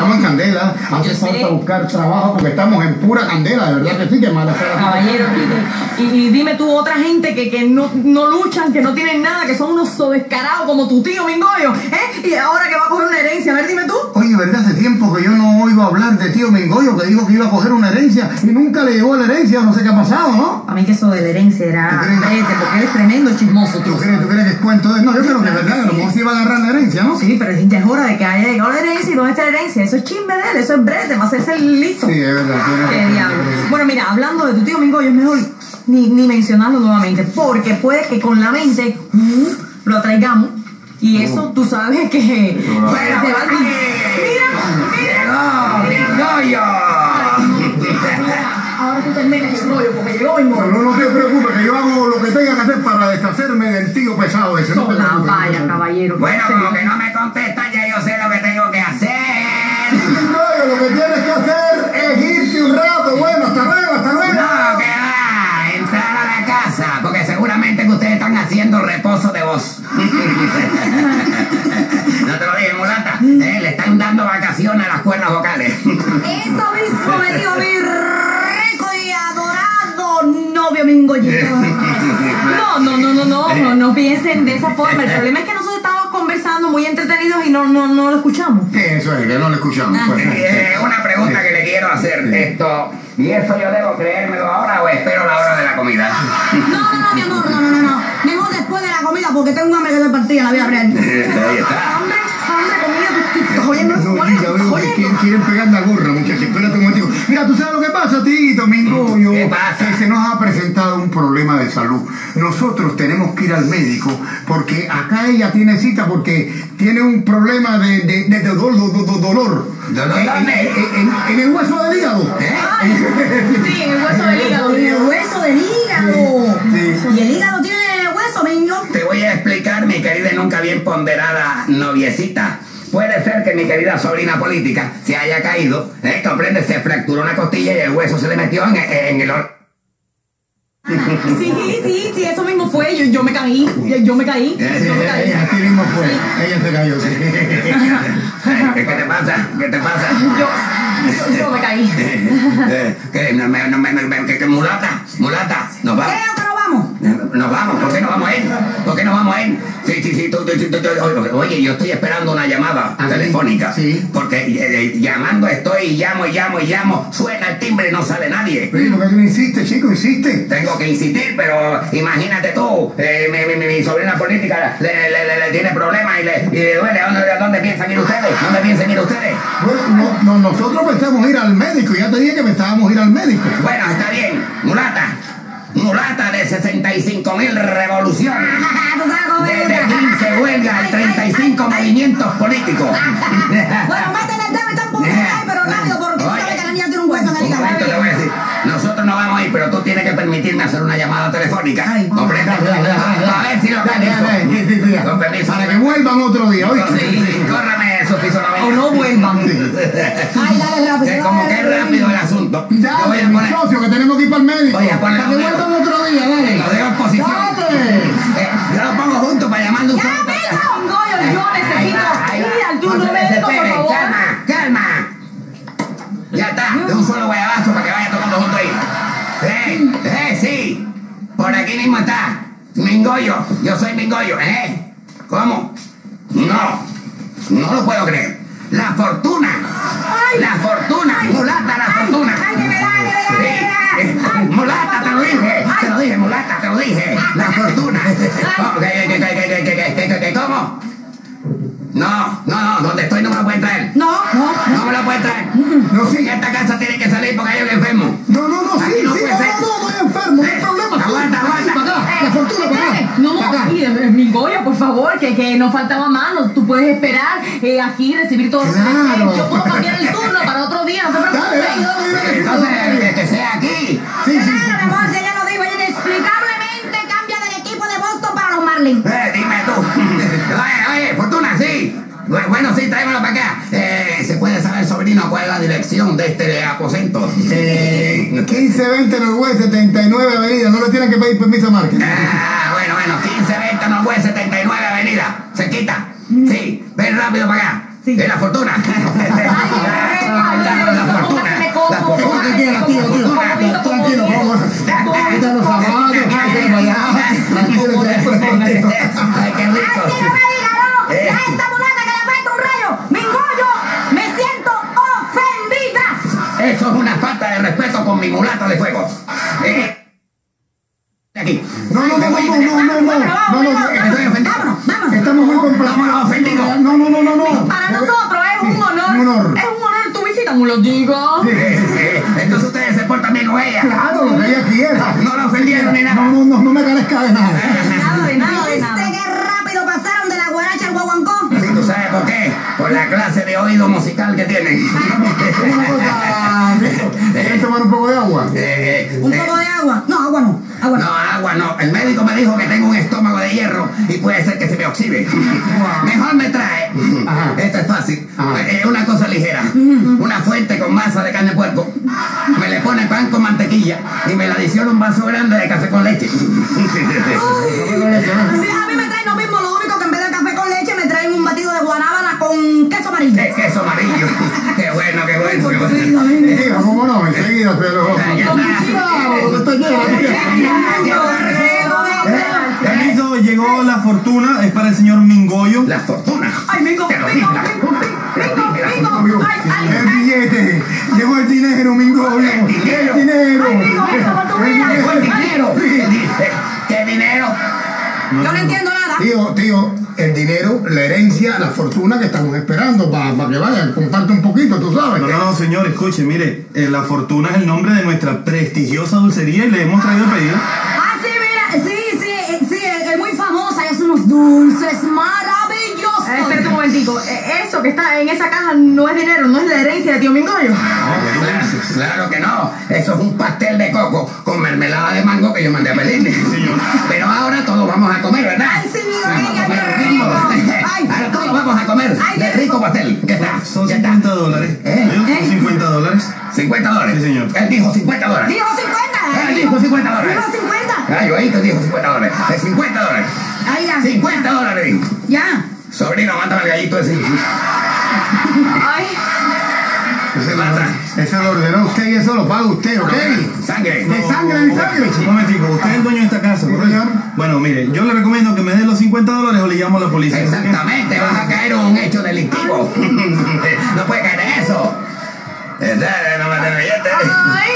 estamos en candela. Hace sé. falta buscar trabajo porque estamos en pura candela, de verdad que sí, que mala Caballero, y, y- y dime tú otra gente que, que no, no luchan, que no tienen nada, que son unos descarados como tu tío Mingoyo, ¿eh? Y ahora que va a coger una herencia, a ver, dime tú. Oye, ¿verdad? Hace tiempo que yo no oigo hablar de tío Mingoyo que dijo que iba a coger una herencia y nunca le llegó la herencia, no sé qué ha pasado, ¿no? A mí que eso de la herencia era porque eres tremendo chismoso ¿Tú tú. crees, tú crees que es cuento de.? No, yo creo que es verdad, a lo mejor iba a agarrar la herencia, ¿no? Sí, pero ya es hora de que haya llegado la herencia y dónde está la herencia. Eso es chisme de él, eso es brete, va a hacerse el listo. Sí, es verdad. Qué diablo. Bueno, mira, hablando de tu tío Mingoyo, es mejor ni, ni mencionarlo nuevamente, porque puede que con la mente uh, lo atraigamos y eso tú sabes que. Bueno, va. Mira, Mingoyo. ahora tú terminas Pero no te preocupes, que yo hago lo que tenga que hacer para deshacerme del tío pesado ese. No Sola, vaya, caballero. Bueno, como que no me contesta, ya yo sé lo que tengo que hacer. Mingoyo, lo que tienes que hacer es irte un rato. Bueno, hasta luego, hasta luego. No, que va, entrar a la casa, porque seguramente que ustedes están haciendo reposo de voz. no te lo dije, mulata, eh, le están dando vacaciones a las cuerdas vocales. No, no, no piensen de esa forma. El problema es que nosotros estábamos conversando muy entretenidos y no, no, no lo escuchamos. Eso es, que no lo escuchamos. Ah. pues. Eh, una pregunta que le quiero hacer. Esto, ¿y eso yo debo creérmelo ahora o espero la hora de la comida? No, no, no, mi amor, no, no, no, no. Mejor después de la comida porque tengo hambre que de partida la vida real. Ahí está. Hambre, hambre, comida, tú- tú estás oyendo eso, No, ¿cuál es? ya veo que ¿Estás quieren, quieren pegar la gorra, muchachos. Espérate un momentico. Mira, tú sabes lo que pasa, Tito, Mingoyo. ¿Qué pasa? Problema de salud. Nosotros tenemos que ir al médico porque acá ella tiene cita porque tiene un problema de, de, de dolor. do- do- do- dolor. En, en- en el hueso del hígado. ¿Eh? Sí, en el hueso del hígado. En el hueso del hígado. Sí. Y el hígado tiene hueso, niño. Te voy a explicar, mi querida y nunca bien ponderada noviecita. Puede ser que mi querida sobrina política se haya caído, ¿eh? comprende, se fracturó una costilla y el hueso se le metió en, en el... Sí, sí, sí, eso mismo fue. Yo, yo me caí, yo, me caí, Eh, yo me caí. Así mismo fue. Ella se cayó. sí. ¿Qué te pasa? ¿Qué te pasa? Yo, yo, me caí. Eh, ¿Qué? ¿qué- qué? mulata, mulata, nos vamos. Nos vamos, ¿por qué no vamos a ir? ¿Por qué no vamos a ir? Sí, sí, sí, tú- tú- tú- oye, yo estoy esperando una llamada Ah, telefónica. sí. Porque eh, eh, llamando estoy, y llamo y llamo y llamo, suena el timbre y no sale nadie. Pero ¿por qué no insiste, chico? Insiste. Tengo que insistir, pero imagínate tú, eh, mi, mi- mi- mi sobrina política le, le- le- le tiene problemas y le, y le duele. ¿A dónde, dónde piensan ir ustedes? ¿Dónde piensan ir ustedes? Bueno, no- no- nosotros pensamos ir al médico. Ya te dije que pensábamos ir al médico. Bueno, está bien, mulata. Mulata de 65 mil revoluciones. Desde gusta. 15 huelgas y 35 movimientos políticos. Bueno, métele el dedo y está un poquito ahí, pero rápido porque tú Oye. sabes que la niña tiene un hueso en el hígado. te voy a decir, nosotros no vamos a ir, pero tú tienes que permitirme hacer una llamada telefónica. Ay, dale, dale. A ver si lo sí. Con permiso. Para que vuelvan otro día, ¿oíste? Sí, sí, córrame fisonomía. O no vuelvan. Ay, dale el voy Dale, mi poner. socio, que tenemos que ir para el médico. Voy a poner vuelvan otro día, dale. Lo dejo en posición. Dale. Eh, yo lo pongo junto para llamarle un Ya, solo. Goyo, yo Ahí necesito va, ahí va. ir al No turno se médico, por desesperen, favor. Calma, calma. Ya está, de un solo guayabazo para que vaya tocando junto ahí. Eh, eh, sí. Por aquí mismo está. Mingoyo. Yo soy Mingoyo, ¿eh? ¿Cómo? No. No lo puedo creer. La fortuna. No, sí. Esta casa tiene que salir porque hay un enfermo. No, no, no, sí, no sí, no, ser. no, no, estoy enfermo, no hay Eh, problema. sí, aguanta, aguanta. para acá, la fortuna para acá. No, para acá. aquí, eh, mi Goyo, por favor, que, que no faltaba más. no- Tú puedes esperar eh, aquí, recibir todo. Claro. Yo puedo cambiar el turno para otro día, no se Dale, preocupen. dale, dale, dale. Entonces, que, que sea aquí. Sí, sí, sí. Claro, mi amor, si ella lo dijo, ella inexplicablemente cambia del equipo de Boston para los Marlins. Eh, dime tú. oye, oye, Fortuna, sí. Bu- Bueno, sí, tráemelo para acá. De este aposento? Eh, 1520 Norwest 79 Avenida, no le tienen que pedir permiso a Márquez. Ah, bueno, bueno, 1520 Norwest 79 Avenida. Se quita. Sí, ven rápido para acá. Sí. Es la fortuna. La, la fortuna. La fortuna. Tranquilo, tío, tío. Tranquilo, vamos. Quita los zapatos, quita para allá. Tranquilo, tranquilo. Ay, qué rico. Así no me diga, no. Eh. Ya esta Eso es una falta de respeto con mi mulata de fuego. Eh, aquí. No, no, no, no, no, no, no, no, no, no, vámonos. Estamos muy complacidos. No. No, no, no, no, no. Para nosotros es un honor. un honor. Es un honor tu visita, me lo digo. Eh, eh, Entonces ustedes se portan bien con ella. Claro, lo que ella quiera. No la ofendieron ni No, nada. no, no, no me carezca de nada. Nada de nada, de ¿Viste nada. Por qué. Por la clase de oído musical que tienen. ¿quieres tomar un poco de agua? Eh, eh, Un poco de agua. No, agua no. Agua no. No, agua no. El médico me dijo que tengo un estómago de hierro y puede ser que se me oxide. Mejor me trae. Ajá. Esto es fácil. Ajá. Eh, una cosa ligera. Una fuente con masa de carne de puerco. Me le pone pan con mantequilla y me la adiciona un vaso grande de café con leche. A mí me traen mira, ¿Eh? pero. Llegó la fortuna, es para el señor Mingoyo. La fortuna. Ay, Mingo, Mingo, Mingo, Mingo, El billete, llegó el dinero, Mingoyo. El dinero. El dinero. El dinero. ¿Qué dinero? Yo no entiendo nada. Tío, tío, dinero, la herencia, la fortuna que estamos esperando para que vayan, comparte un poquito, tú sabes. No, no, no, señor, escuche, mire, eh, la fortuna es el nombre de nuestra prestigiosa dulcería y le hemos traído el pedido. Ah, sí, mira, sí, sí, eh, sí, es, es muy famosa, es unos dulces maravillosos. Eh, Espérate un momentico. Eh, Eso que está en esa caja no es dinero, no es la herencia de tío Mingoyo. Claro, claro que no. Eso es un pastel de coco con mermelada de mango que yo mandé a pedirle. Pero ahora todos vamos a comer, ¿verdad? Comer de rico pastel. ¿Qué tal? Son ¿Qué tal? 50 dólares. ¿Eh? Son 50 dólares. 50 dólares. Sí, señor. Él dijo 50 dólares. Dijo 50. Él dijo 50 dólares. Dijo 50. Ah, yo ahí te dijo 50 dólares. De 50 dólares. Ahí ya. 50 dólares. dijo. Ya. Sobrino, mándame el gallito ese. Ay, ¿Qué pasa? Eso lo ordenó usted y eso lo paga usted, ¿ok? Sangre. De sangre, de sangre. Un momentico, usted es el dueño de esta casa. Bueno, mire, yo le recomiendo que me dé los 50 dólares o le llamo a la policía. Exactamente, vas a caer en un hecho delictivo. no puede caer en eso. No me den billete. ay.